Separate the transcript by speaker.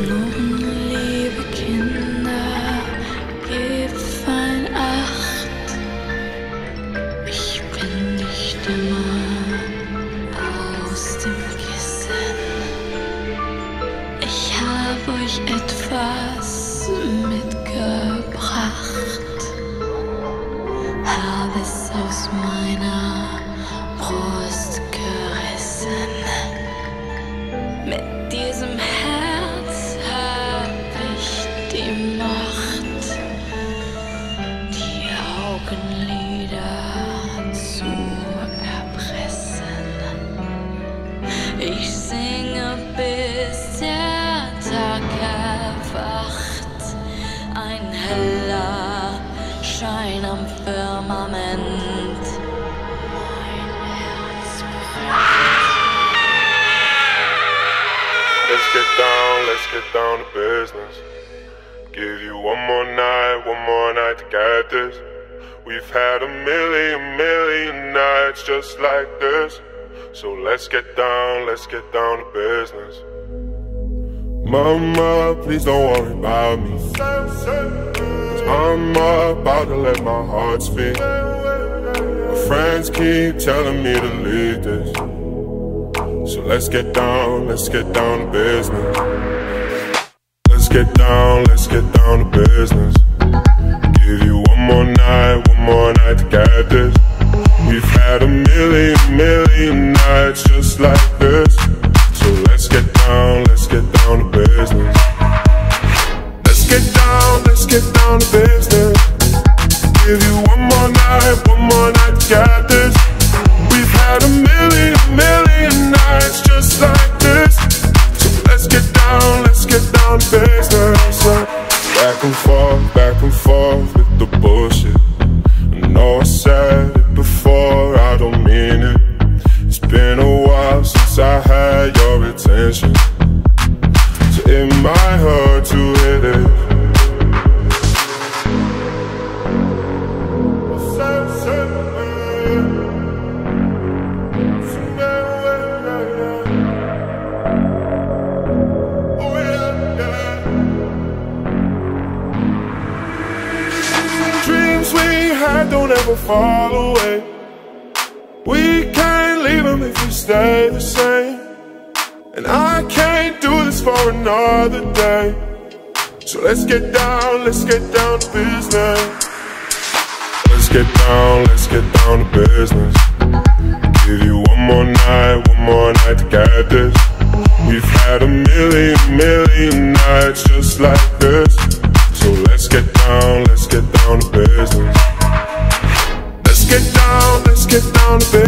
Speaker 1: Liebe Kinder, gebt fein Acht. Ich bin nicht immer aus dem Kissen. Ich hab euch etwas mitgebracht. Hab es aus meiner Brust gerissen. Mit Augenlider zu erpressen. Ich singe, bis der Tag erwacht. Ein heller Schein am Firmament. Mein Herz
Speaker 2: Let's get down, let's get down to business. Give you one more night, one more night to get this. We've had a million, million nights just like this. So let's get down, let's get down to business. Mama, please don't worry about me. Cause I'm about to let my heart speak. My friends keep telling me to leave this. So let's get down, let's get down to business. Let's get down, let's get down to business. Give you one more night, get this. We've had a million, million nights just like this. So let's get down, let's get down to business. Let's get down, let's get down to business. Give you one more night, one more night get this. We've had a million I said it before, I don't mean it. It's been a while since I had your attention. Had don't ever fall away. We can't leave them if we stay the same. And I can't do this for another day. So let's get down, let's get down to business. Let's get down, let's get down to business. Give you one more night, one more night to get this. We've had a million, million nights just like this. So let's get down, let's get down to business. Down